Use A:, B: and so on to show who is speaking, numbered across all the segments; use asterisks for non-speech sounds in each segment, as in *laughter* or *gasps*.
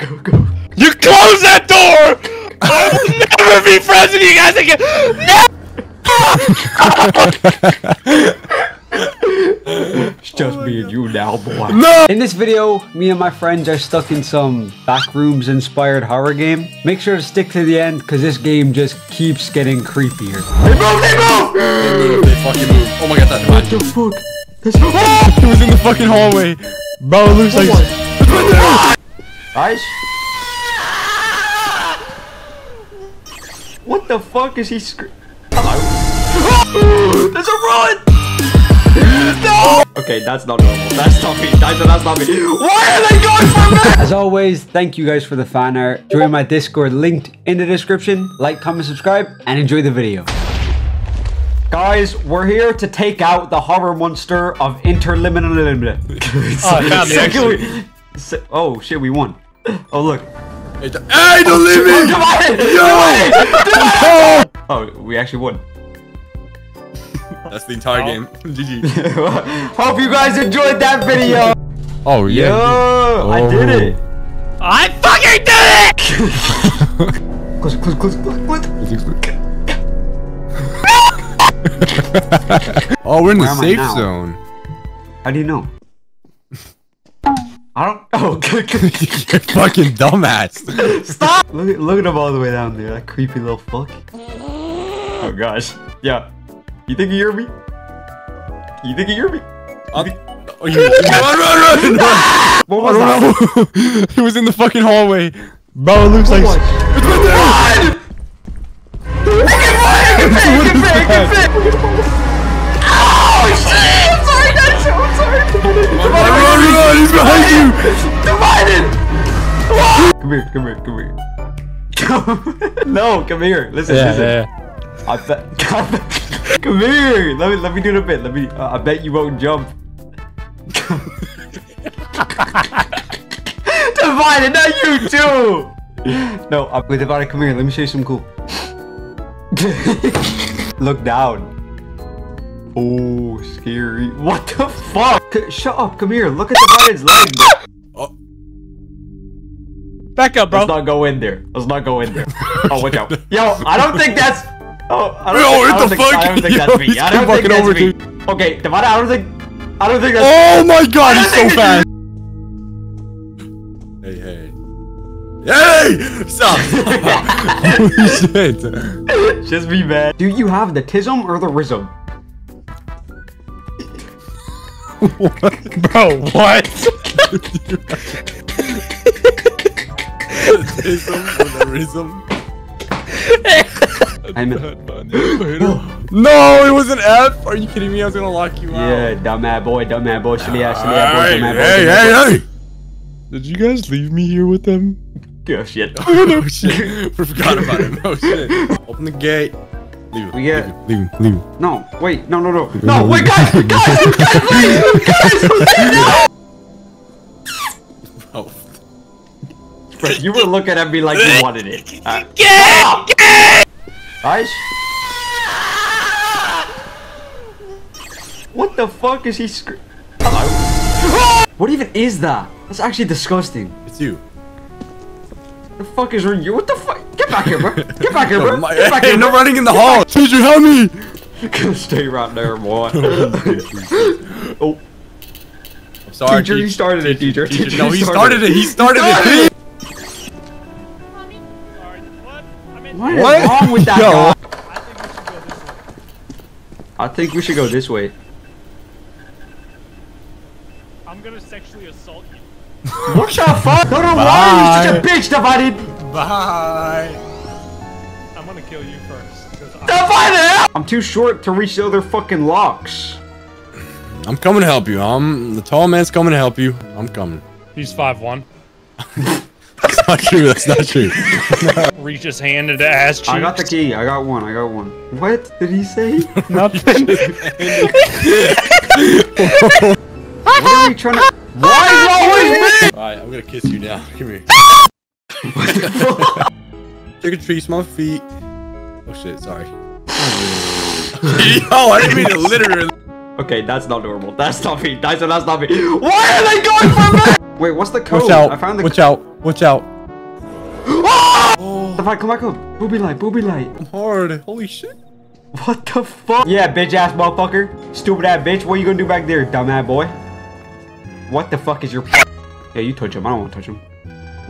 A: go, go.
B: You close that door! I will never be friends with you guys again! No!
A: It's just me and you now, boy.
B: No!
A: In this video, me and my friends are stuck in some backrooms inspired horror game. Make sure to stick to the end because this game just keeps getting creepier.
B: They move! They move! They move! They fucking move! Oh my god, that's mine.
A: the fuck?
B: He was in the fucking hallway. Bro, it looks like.
A: Oh Guys? What the fuck is he scr- Hello? *laughs* There's a run! No! Okay, that's not normal. That's not me. That's, that's not me. Why are they going for me? As always, thank you guys for the fan art. Join my Discord linked in the description. Like, comment, subscribe, and enjoy the video. Guys, we're here to take out the horror monster of interliminal. *laughs*
B: Oh, I found the exit.
A: Se- Oh shit, we won. Oh look.
B: Hey, don't- hey, don't leave me! *laughs*
A: Come on!
B: Oh!
A: Oh, we actually won.
B: That's the entire game. *laughs* GG. *laughs*
A: Hope you guys enjoyed that video.
B: Oh
A: Yo, I did oh. it.
B: I fucking did it!
A: Close, close, close, close, close.
B: oh, we're in
A: Where
B: the safe zone.
A: How do you know? I don't. Oh, good, good.
B: you fucking dumbass.
A: Stop! Look at look at him all the way down there. That creepy little fuck. Oh gosh. Yeah. You think you hear me? You think you hear me?
B: Oh, you, run, run, run, run!
A: What
B: I
A: was that?
B: don't he was in the fucking hallway. Bro, it looks like.
A: What?
B: It's right there!
A: Oh shit!
B: Run, run! He's behind you!
A: Divided! Come here, come here, come here. no, come here. Listen, listen. Yeah. I bet. come here. Let me let me do the bit. Let me. Uh, I bet you won't jump. *laughs* Divided, not you too. No, I'm with Divided. Come here. Let me show you some cool. *laughs* Look down. Oh, scary. What the fuck? C- Shut up. Come here. Look at the Divided's leg. bro. Oh.
B: Back up, bro.
A: Let's not go in there. Let's not go in there. *laughs* Oh, watch out. Yo, I don't think that's. Oh, I don't,
B: Yo,
A: think,
B: what
A: I don't
B: the
A: think,
B: fuck?
A: I don't think
B: Yo,
A: that's me.
B: he's
A: I don't think
B: fucking
A: that's
B: over,
A: me. Okay, Divided, I don't think. I don't think that's.
B: Oh my god, he's so fast! Hey, hey. Hey! Stop! *laughs* *laughs* Holy shit.
A: Just be mad. Do you have the tism or the
B: Bro, what?
A: I'm.
B: No, it was an F. Are you kidding me? I was gonna lock you out.
A: Yeah, dumb mad boy, dumb mad boy, silly ass, silly ass boy,
B: Hey,
A: dumb boy.
B: hey, hey, hey! Did you guys leave me here with them?
A: Oh shit. *laughs*
B: Oh, no shit. *laughs* We forgot about it. No *laughs* oh, shit. Open the gate. Leave it.
A: We get-
B: Leave it. Leave it. Leave it.
A: No, wait, no, no, no, no, wait, guys, guys, guys, please, guys, no!
B: Oh.
A: Bro, you were looking at me like you wanted it. Uh, get, Guys? What the fuck is he scr- Hello? What even is that? That's actually disgusting.
B: It's you.
A: The fuck is wrong? You? What the fuck? Get back here, bro. Get back here, oh
B: bro.
A: Get back *laughs*
B: hey,
A: here,
B: no running in the hall. Teacher, help me!
A: Stay right there, boy. *laughs* Oh, *laughs* oh,
B: I'm sorry.
A: teacher, you started it, teacher.
B: teacher.
A: Teacher,
B: No,
A: you
B: he started it. He started it.
A: What is
B: What?
A: wrong with that
B: Yo.
A: guy? I think we should go this way.
C: I'm gonna sexually assault you.
A: What the fuck? No, no, why are you such a bitch, Divided?
B: Bye.
C: I'm gonna kill you first. 'cause I-
A: Divided! I'm too short to reach the other fucking locks.
B: I'm coming to help you. I'm the tall man's coming to help you. I'm coming.
C: He's 5'1. *laughs*
B: That's not true. That's not true. *laughs*
C: Reach his hand into ass cheeks.
A: I got the key. I got one. I got one. What did he say? *laughs*
C: Nothing.
A: what are you trying to? Why is always me?
B: Alright, I'm gonna kiss you now. Come here. Trick or treat, smell my feet. Oh shit, sorry. Yo, *laughs* oh, I didn't mean to literally.
A: Okay, that's not normal. That's not me. Dyso, that's not me. Why are they going for me? Wait, what's the code?
B: Watch out.
A: I found the.
B: Watch out. Watch out. Oh, *gasps*
A: The fuck, come back up. Booby light, booby light.
B: I'm hard. Holy shit.
A: What the fuck? Yeah, bitch ass motherfucker. Stupid ass bitch. What are you gonna do back there, dumb ass boy? What the fuck is your *laughs* Yeah, you touch him. I don't want to touch him.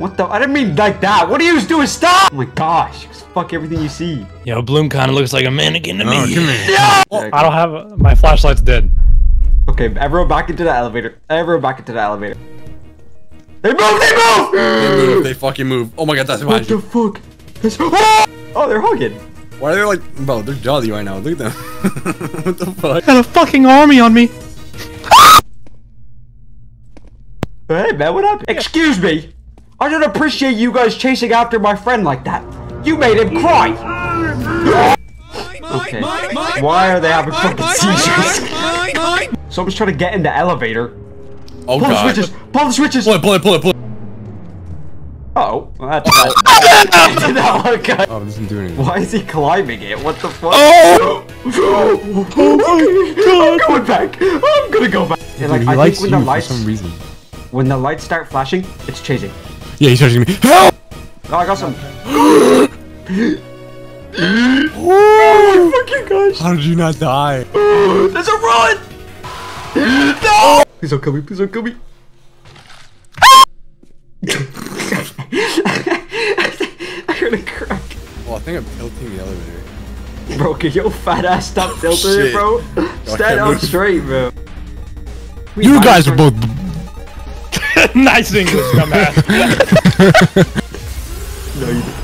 A: What the? I didn't mean like that. What are you doing? Stop! Oh my gosh. Fuck everything you see.
C: Yo, Bloom kind of looks like a mannequin to
B: Oh,
C: me.
B: come here. *laughs*
C: I don't have my flashlight's dead.
A: Okay, everyone back into the elevator. Everyone back into the elevator. They move! They move!
B: They move. They fucking move. Oh my god, that's
A: What the
B: you.
A: fuck? This- Oh! *gasps* oh, they're hugging.
B: Why are they like, bro? They're jolly right now. Look at them. *laughs* what the fuck?
C: Got a fucking army on me. *laughs*
A: Hey man, what up? Excuse me. I don't appreciate you guys chasing after my friend like that. You made him cry. Okay. Why are they having fucking seizures? Someone's trying to get in the elevator.
B: Oh
A: Pull the switches. Pull the switches.
B: Pull it, pull it, pull it, pull it. *laughs* *laughs*
A: Oh, well, that's bad. no, okay.
B: Oh, this isn't doing anything.
A: Why is he climbing it? What the fuck?
B: Oh! *laughs*
A: I'm oh, going back. I'm gonna go back. And, like,
B: he
A: I
B: likes
A: think when
B: you
A: the
B: for
A: lights
B: some reason.
A: when the lights start flashing, it's chasing.
B: Yeah, he's charging me. Help!
A: Oh, I got some. oh my fucking gosh!
B: How did you not die?
A: There's a run! No! Please don't kill me. Please don't kill me. *laughs* I heard a crack.
B: Oh, I think I'm tilting the elevator.
A: Bro, can your fat ass stop *laughs* tilting it, bro? Stand up straight, bro.
B: You guys are both. *laughs*
C: nice English, dumbass.
A: No, *laughs* you.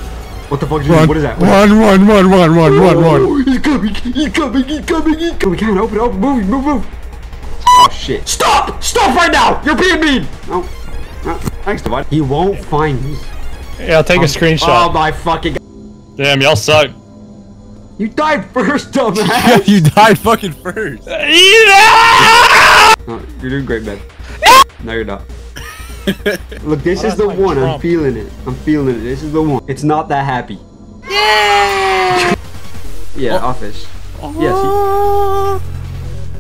A: What the fuck is What is that? What is
B: Run, run, run, run, run, run, run.
A: Oh, he's coming! He's coming! He's coming! He's coming! We can't open it! Open! Move! Move! Move! Oh shit! Stop! Stop right now! You're being mean! Oh, oh thanks, Devon. He won't find me.
C: yeah, I'll take a
A: um,
C: screenshot.
A: Oh my fucking! god.
C: Damn, y'all suck.
A: You died first, dumbass. *laughs*
B: you died fucking first.
A: Oh, you're doing great, man. No, you're not. *laughs* Look, this is the
C: like
A: one. I'm feeling it. I'm feeling it. This is the one. It's not that happy. Yeah. yeah, office. Oh. Yes.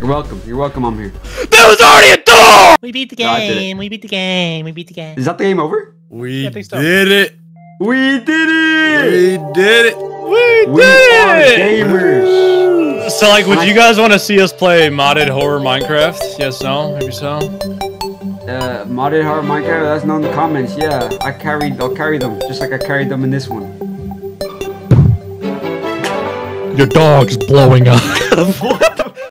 A: You're welcome. You're welcome. I'm here.
C: There was already a door!
D: We beat the
A: No, I did it.
D: game. We beat the game. We beat the game.
A: Is that the game over?
B: We
C: I think so.
B: did it.
A: We did it.
B: We did it.
C: We
A: We are gamers.
C: So, like, would you guys want to see us play modded horror Minecraft? Yes, no? Maybe so?
A: Uh, modded hard Minecraft. Let us know in the comments. Yeah, I carried. I'll carry them just like I carried them in this one.
C: Your dog's blowing up. *laughs* *laughs*